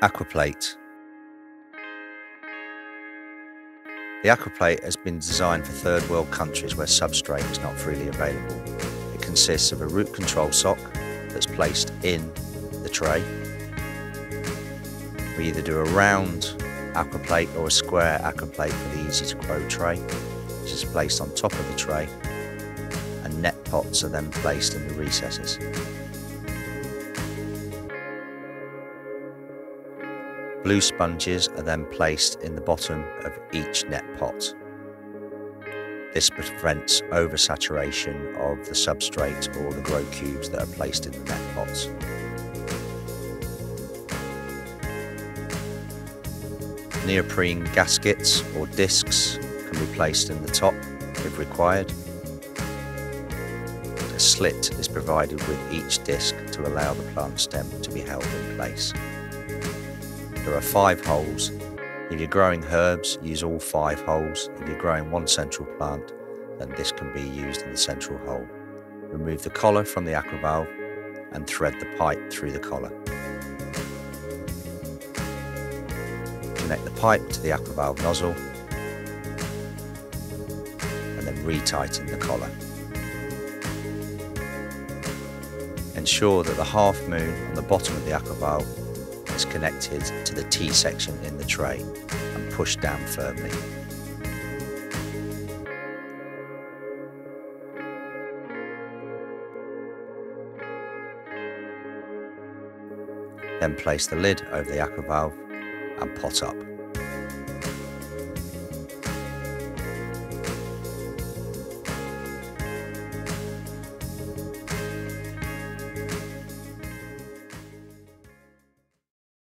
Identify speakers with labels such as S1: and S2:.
S1: Aquaplate. The aquaplate has been designed for third world countries where substrate is not freely available. It consists of a root control sock that's placed in the tray. We either do a round aquaplate or a square aquaplate for the easy to grow tray, which is placed on top of the tray, and net pots are then placed in the recesses. Blue sponges are then placed in the bottom of each net pot. This prevents oversaturation of the substrate or the grow cubes that are placed in the net pots. Neoprene gaskets or discs can be placed in the top if required. A slit is provided with each disc to allow the plant stem to be held in place. There are five holes. If you're growing herbs, use all five holes. If you're growing one central plant, then this can be used in the central hole. Remove the collar from the aqua valve and thread the pipe through the collar. Connect the pipe to the aqua valve nozzle and then retighten the collar. Ensure that the half moon on the bottom of the aqua valve is connected to the T section in the tray and push down firmly. Then place the lid over the aqua valve and pot up.